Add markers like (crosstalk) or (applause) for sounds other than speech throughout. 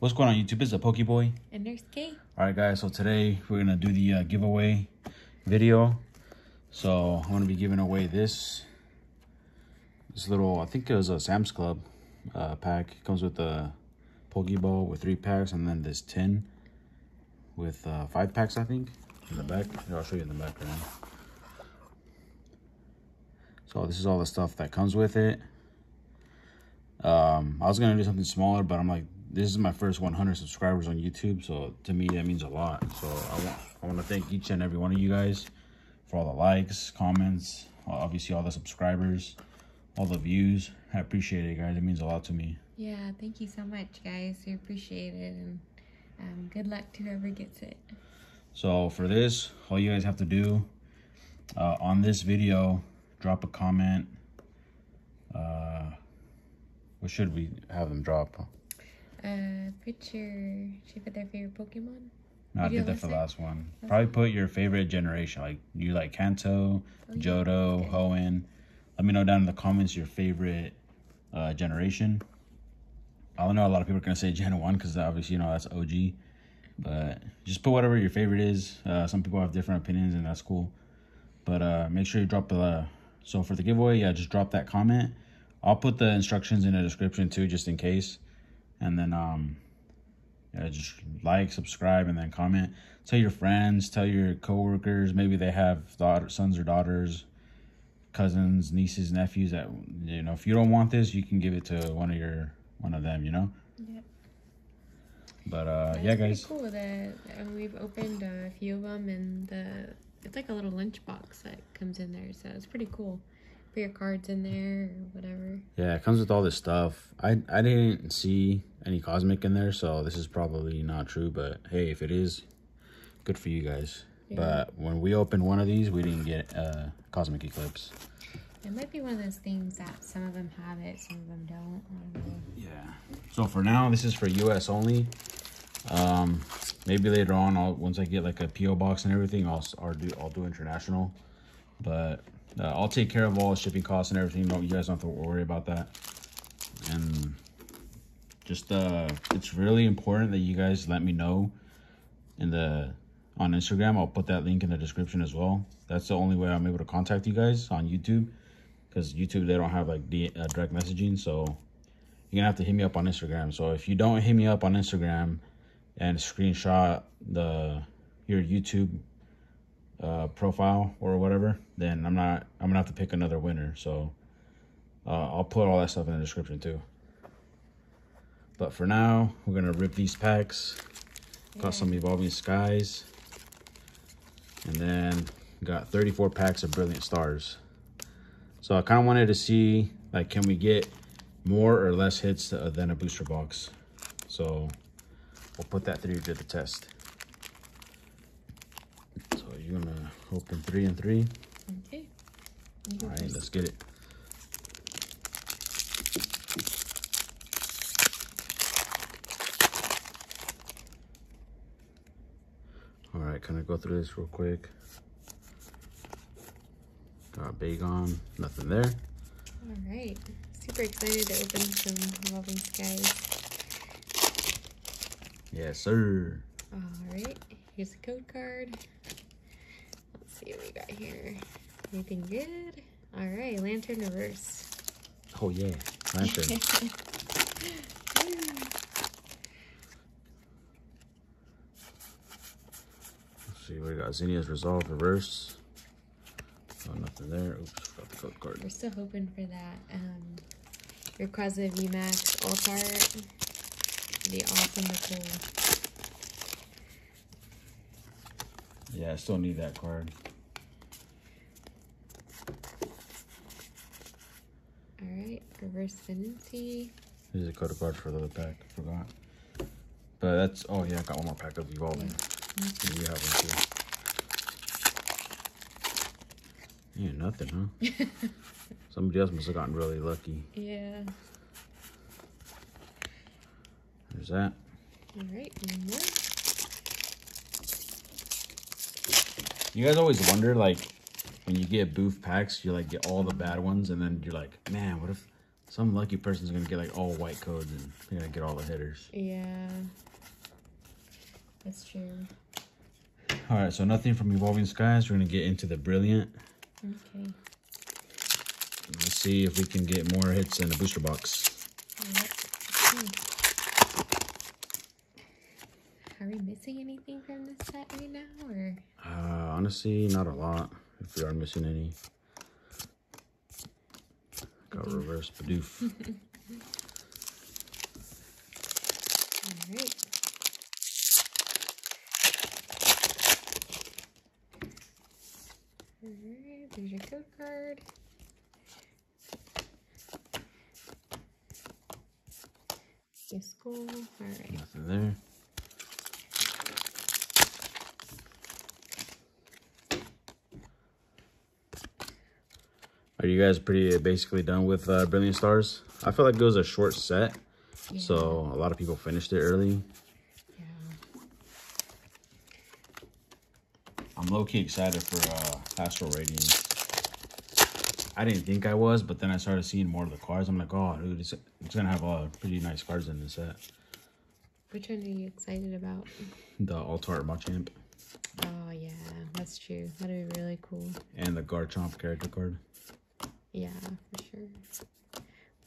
What's going on YouTube? It's a Pokeboy. And there's Kay. Alright guys, so today we're gonna do the uh, giveaway video. So I'm gonna be giving away this this little I think it was a Sam's Club uh, pack. It comes with a Pokeball with three packs and then this tin with uh, five packs I think in the back. Here, I'll show you in the back right now. So this is all the stuff that comes with it. Um, I was gonna do something smaller, but I'm like, this is my first 100 subscribers on YouTube, so to me that means a lot. So I want I want to thank each and every one of you guys for all the likes, comments, obviously all the subscribers, all the views. I appreciate it, guys. It means a lot to me. Yeah, thank you so much, guys. We appreciate it, and um, good luck to whoever gets it. So for this, all you guys have to do uh, on this video, drop a comment. Uh, what should we have them drop? Uh, put your, should put their favorite Pokemon? No, I did that for the last one. Probably put your favorite generation. Like, you like Kanto, oh, Johto, okay. Hoenn. Let me know down in the comments your favorite uh, generation. I don't know a lot of people are going to say Gen 1 because obviously, you know, that's OG. But just put whatever your favorite is. Uh, some people have different opinions and that's cool. But uh, make sure you drop the. So for the giveaway, yeah, just drop that comment. I'll put the instructions in the description too, just in case. And then um, yeah, just like, subscribe, and then comment. Tell your friends, tell your coworkers. Maybe they have daughter, sons or daughters, cousins, nieces, nephews. That you know, if you don't want this, you can give it to one of your one of them. You know. But uh, yeah, guys. Cool that uh, we've opened a few of them, and the it's like a little lunch box that comes in there, so it's pretty cool put your cards in there or whatever. Yeah, it comes with all this stuff. I I didn't see any cosmic in there, so this is probably not true. But hey, if it is, good for you guys. Yeah. But when we opened one of these, we didn't get uh, cosmic eclipse. It might be one of those things that some of them have it, some of them don't. don't yeah. So for now, this is for U.S. only. Um, maybe later on, I'll once I get like a PO box and everything, I'll I'll do I'll do international. But uh, I'll take care of all the shipping costs and everything. Don't you guys don't have to worry about that. And just uh, it's really important that you guys let me know in the on Instagram. I'll put that link in the description as well. That's the only way I'm able to contact you guys on YouTube because YouTube they don't have like the uh, direct messaging. So you're gonna have to hit me up on Instagram. So if you don't hit me up on Instagram and screenshot the your YouTube uh, profile or whatever, then I'm not, I'm gonna have to pick another winner. So uh, I'll put all that stuff in the description too. But for now, we're gonna rip these packs. Got yeah. some Evolving Skies. And then got 34 packs of Brilliant Stars. So I kind of wanted to see, like, can we get more or less hits than a booster box? So we'll put that through to the test you're gonna open three and three. Okay. All right, let's get it. All right, can I go through this real quick? Got Bagon, nothing there. All right, super excited to open some Evolving Skies. Yes, sir. All right, here's the code card see what we got here. Anything good? All right, Lanturn reverse. Oh yeah, Lanturn. (laughs) Let's see, what we got Zinnia's Resolve reverse. Oh, nothing there. Oops, got the code card. We're still hoping for that. Um, Rayquaza VMAX All Card. The awesome Nicole. Yeah, I still need that card. Reverse. This is a code card for the other pack. Forgot. But that's, oh yeah, I got one more pack of Evolving. Yeah. You have one too. Yeah, nothing, huh? (laughs) Somebody else must have gotten really lucky. Yeah. There's that. All right, one more. You guys always wonder, like, when you get booth packs, you like get all the bad ones, and then you're like, man, what if Some lucky person's gonna get like all white codes and they're gonna get all the hitters. Yeah. That's true. All right, so nothing from Evolving Skies. We're gonna get into the Brilliant. Okay. Let's see if we can get more hits in the booster box. Are we missing anything from this set right now, or Uh, honestly, not a lot. If we are missing any. Got reverse Bidoof. (laughs) all right? All right, there's your code card. Your school. All right. Nothing there. Are you guys pretty basically done with uh, Brilliant Stars? I feel like it was a short set, so a lot of people finished it early. Yeah. I'm low key excited for uh, Astral Radiance. I didn't think I was, but then I started seeing more of the cards. I'm like, oh, dude, it's, it's gonna have uh, pretty nice cards in this set. Which one are you excited about? The Altar Machamp Oh yeah, that's true. That'd be really cool. and the Garchomp character card. Yeah, for sure.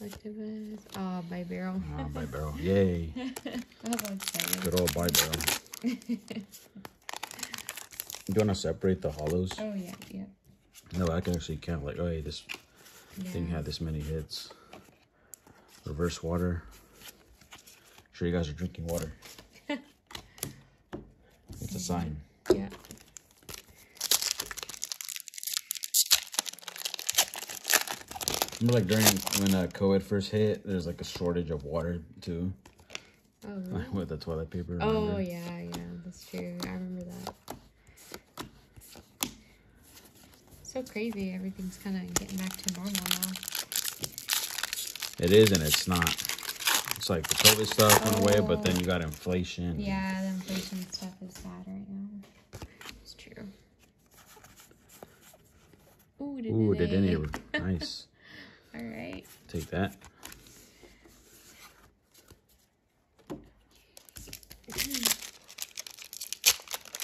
Electabuzz. Oh, Bibarel. Oh, Bibarel. Yay. I'm so excited. Good old Bibarel. Do you want to separate the hollows? Oh yeah, yeah. No, I can actually count like, oh, hey, this thing Yeah. had this many hits. Reverse water. Sure, you guys are drinking water. (laughs) it's a sign. Yeah. Remember, like during when uh, COVID first hit, there's like a shortage of water too, Oh, (laughs) really? like with the toilet paper. oh yeah, yeah. That's true. I remember that. So crazy. Everything's kind of getting back to normal now. It is and it's not. It's like the COVID stuff went away, but then Oh. you got inflation. Yeah, the inflation stuff is bad right now. It's true. Ooh, did Ooh, it did any (laughs) nice. Take that.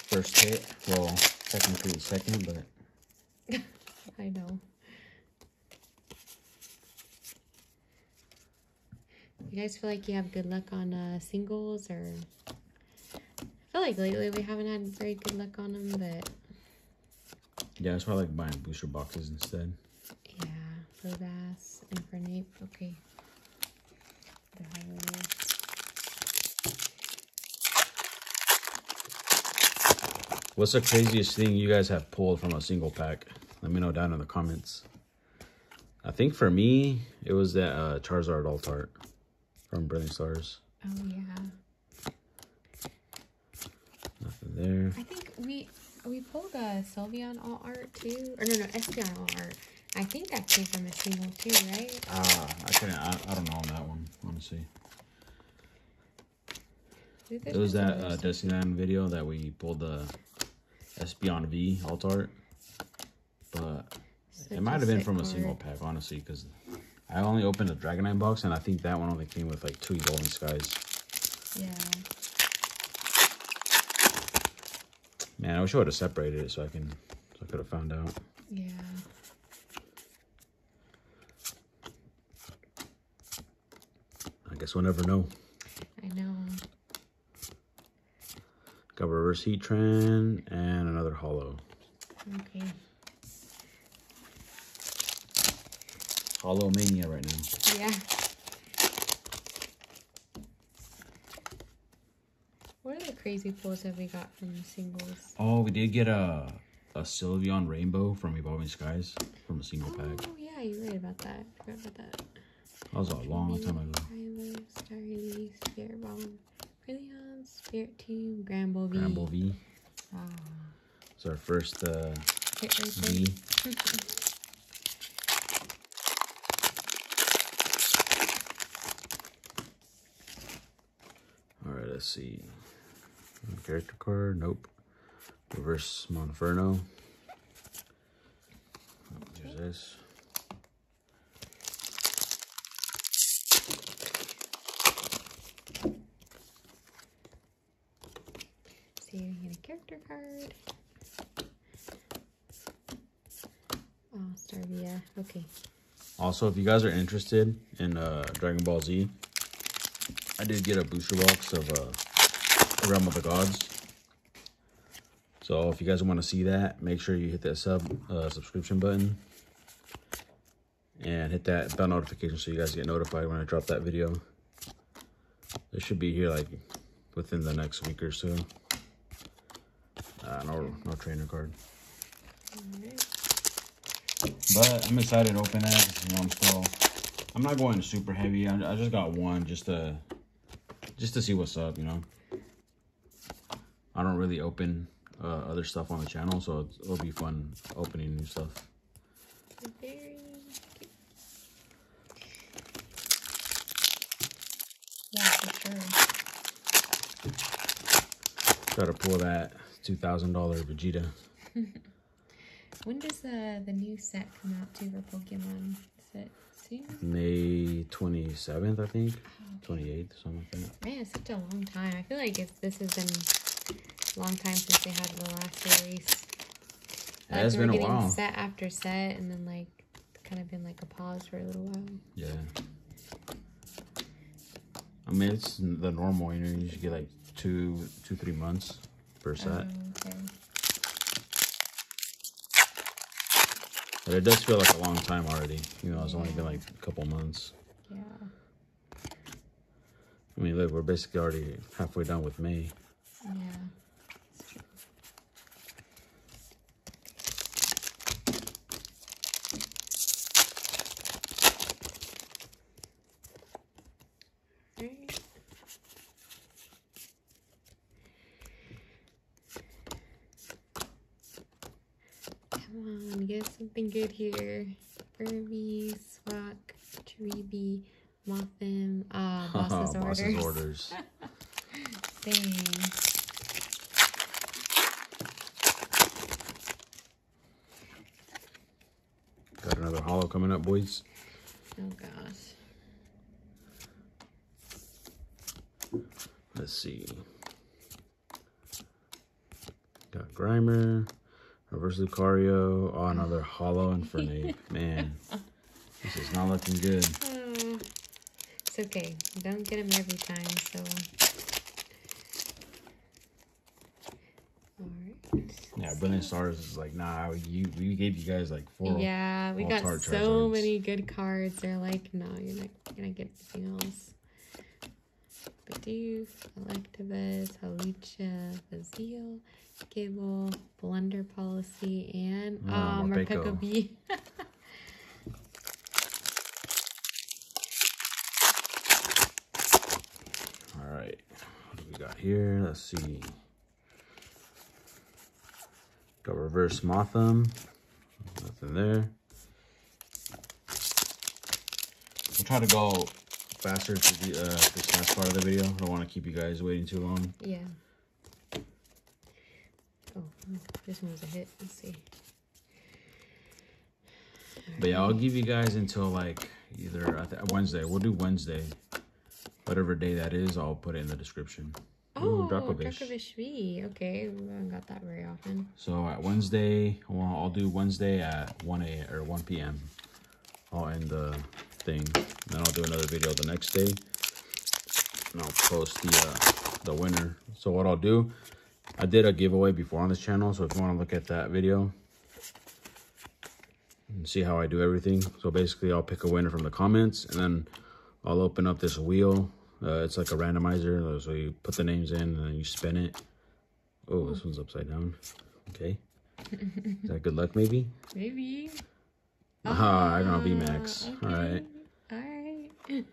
First hit. Well, technically second, but (laughs) I know. You guys feel like you have good luck on uh, singles, or I feel like lately we haven't had very good luck on them, but yeah, that's why I like buying booster boxes instead. yeah, Probass, Infernape, okay. The highway. What's the craziest thing you guys have pulled from a single pack? Let me know down in the comments. I think for me, it was that uh, Charizard Alt Art from Brilliant Stars. Oh yeah, Nothing there. I think we we pulled a Sylveon all art too, or no no Espeon all art. I think that came from a single too, right? Ah, I couldn't. I, I don't know on that one, Let honestly. Dude, It was that uh. Destinyland video that we pulled the Espeon V alt art, but Such it might have been from a single pack, honestly, because I only opened a Dragonite box, and I think that one only came with like two Evolving Skies. Yeah. Man, I wish I would have separated it so I can, so I could have found out. Yeah. Guess we'll never know. I know. Got reverse Heatran and another Hollow. Okay. Hollow Mania right now. Yeah. What other crazy pulls have we got from singles? Oh, we did get a a Sylveon Rainbow from Evolving Skies from a single oh, pack. Oh yeah, you're right about that. I forgot about that. That was a long time ago. Spirit Bomb, Brilliant, Spirit Team, Gramble V. Gramble V. Ah, It's our first uh. V. (laughs) All right, let's see. Character card, nope. Reverse Monferno. Oh, There's this. Card. Oh, Staravia. Okay. Also, if you guys are interested in uh, Dragon Ball Z, I did get a booster box of uh, Realm of the Gods. So if you guys want to see that, make sure you hit that sub uh, subscription button and hit that bell notification so you guys get notified when I drop that video. It should be here like within the next week or so. Uh, no, no trainer card. Alright. But I'm excited to open it. You know, I'm still. I'm not going super heavy. I, I just got one just to, just to see what's up. You know. I don't really open uh, other stuff on the channel, so it's, it'll be fun opening new stuff. Very cute. Yeah, for sure. Try to pull that two thousand dollar Vegeta. (laughs) When does uh, the new set come out too for Pokemon? Is it soon? May twenty seventh, I think. Twenty eighth, something like that. Man, it's such a long time. I feel like it's, this has been a long time since they had the last release. It's we been a while. Set after set, and then like kind of been like a pause for a little while. Yeah. I mean, it's the normal. You know, you should get like two, two, three months per set. Oh, okay. But it does feel like a long time already. You know, it's only been like a couple months. Yeah. I mean, look, we're basically already halfway done with May. Yeah. It's true. Alright. Come on, get something good here. Burmy, Swak, Treeby, Mothim, ah, (laughs) Boss's Orders. Boss's orders. (laughs) Dang. Got another hollow coming up, boys. Oh gosh. Let's see. Got Grimer, Reverse Lucario. Oh, another hollow Infernape. (laughs) Man, this is not looking good. Oh, it's okay. You don't get them every time, so. Alright. Yeah, Brilliant Stars is like, nah, you, we gave you guys like four. Yeah, we got so many good cards. They're like, no, you're not gonna get anything else. Bidoof, Electabuzz, Halicha, Bazil, Cable, Blunder Policy, and Oh, um, Morpeko. B. (laughs) All right, what do we got here? Let's see. Got Reverse Mothim. Nothing there. We'll try to go faster to the, uh, this last part of the video. I don't want to keep you guys waiting too long. yeah. Oh, this one was a hit. Let's see. But yeah, I'll give you guys until like either Wednesday. We'll do Wednesday. Whatever day that is, I'll put it in the description. Ooh, Oh, Dracovish. Dracovish V. Okay, we haven't got that very often. So at Wednesday, well, I'll do Wednesday at 1 a or 1 p.m. I'll end the thing. Then I'll do another video the next day. And I'll post the uh, the winner. So what I'll do, I did a giveaway before on this channel. So if you want to look at that video and see how I do everything. So basically, I'll pick a winner from the comments, and then I'll open up this wheel. Uh, it's like a randomizer. So you put the names in, and then you spin it. Oh, this one's upside down. Okay. Is that good luck, maybe? Maybe. Ah, I don't know, VMAX. All right. Alright.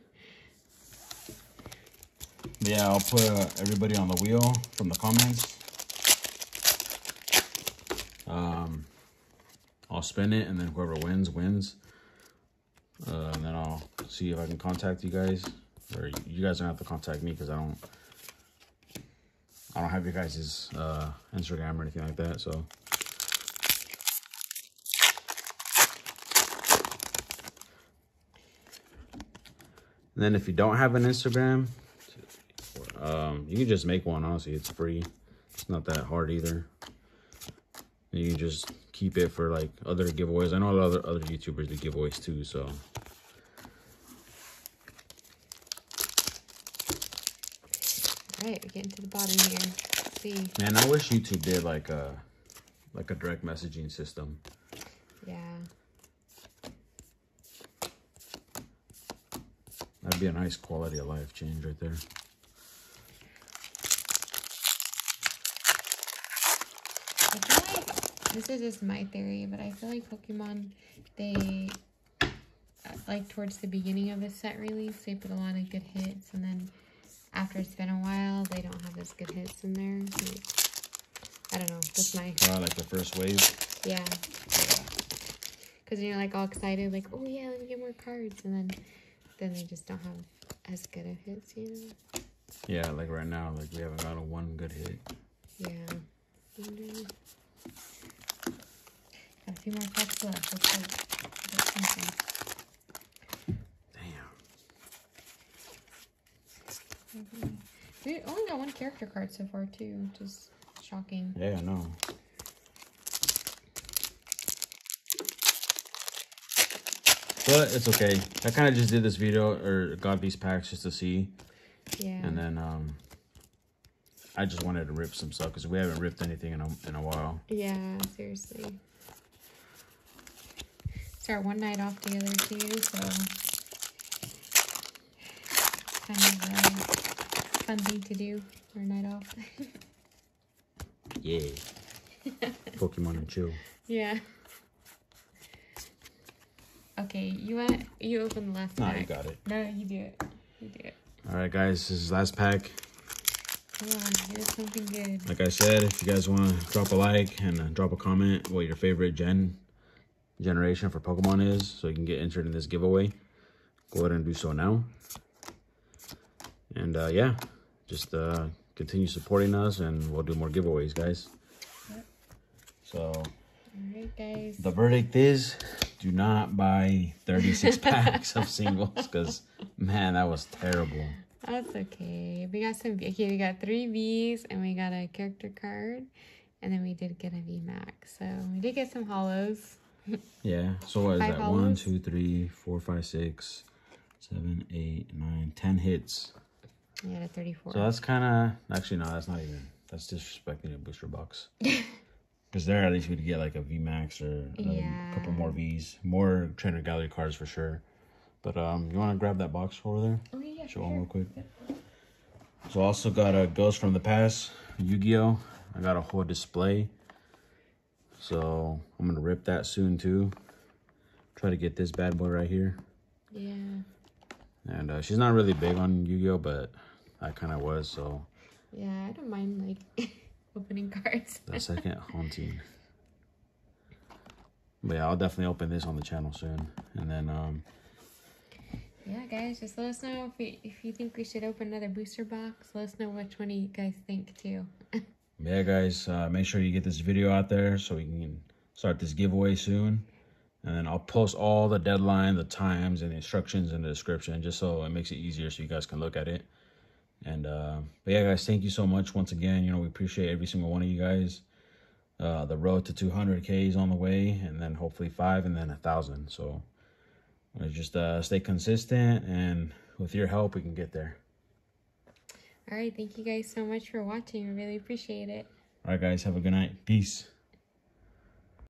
Yeah, I'll put uh, everybody on the wheel from the comments. Um, I'll spin it, and then whoever wins, wins. Uh, and then I'll see if I can contact you guys. Or you guys don't have to contact me because I don't... I don't have your guys' uh, Instagram or anything like that, so... And then if you don't have an Instagram, um, you can just make one, honestly. It's free. It's not that hard either. And you can just keep it for like other giveaways. I know a lot of other, other YouTubers do giveaways too, so. All right, we're getting to the bottom here. Let's see. Man, I wish YouTube did like a like a direct messaging system. Yeah. That'd be a nice quality of life change right there. I feel like this is just my theory, but I feel like Pokemon, they uh, like towards the beginning of a set release, they put a lot of good hits, and then after it's been a while, they don't have as good hits in there. Like, I don't know. just my Uh, like the first wave. yeah. Because you're like all excited, like oh yeah, let me get more cards, and then then they just don't have as good of hits, you know. Yeah, like right now, like we haven't got a one good hit. Yeah. Got a few more packs left. Let's hope we get something. Damn. We only got one character card so far too, which is shocking. Yeah, I know. But it's okay. I kind of just did this video or got these packs just to see. Yeah. And then um I just wanted to rip some stuff because we haven't ripped anything in a, in a while. Yeah, seriously. Start one night off together too, so kind of a fun thing to do for a night off. (laughs) Yeah. (laughs) Pokemon and chill. yeah. Okay, you want you open the last Nah, you got it. No, you do it. You do it. All right, guys, this is last pack. Come on, here's something good. Like I said, if you guys want to drop a like and uh, drop a comment what your favorite gen generation for Pokemon is, so you can get entered in this giveaway, go ahead and do so now. And uh, yeah, just uh, continue supporting us, and we'll do more giveaways, guys. Yep. So Alright guys. the verdict is: do not buy 36 (laughs) packs of singles, because man, that was terrible. That's okay. We got some okay, we got three V's and we got a character card. And then we did get a VMAX. So we did get some hollows. (laughs) Yeah. So what is Five that? One, hollows? two, three, four, five, six, seven, eight, nine, ten hits. A 34. So that's kind of actually no, that's not even. That's disrespecting a booster box. (laughs) Because there, at least we'd get like a V Max or a Yeah. couple more Vs, more trainer gallery cards for sure. But um, you want to grab that box over there? oh yeah, Show them real quick. So also got a Ghost from the Past, Yu-Gi-Oh. I got a whole display. So I'm gonna rip that soon too. Try to get this bad boy right here. Yeah. And uh, she's not really big on Yu-Gi-Oh, but I kind of was. So Yeah, I don't mind like (laughs) opening cards. the second haunting. But yeah, I'll definitely open this on the channel soon. And then um, yeah, guys, just let us know if we, if you think we should open another booster box. Let us know which one you guys think too. (laughs) yeah, guys, uh, make sure you get this video out there so we can start this giveaway soon. And then I'll post all the deadline, the times, and the instructions in the description, just so it makes it easier so you guys can look at it. And uh, but yeah, guys, thank you so much once again. You know, we appreciate every single one of you guys. Uh, the road to 200k is on the way, and then hopefully five, and then a thousand. So just uh, stay consistent, and with your help, we can get there. All right, thank you guys so much for watching. I really appreciate it. All right, guys, have a good night. Peace.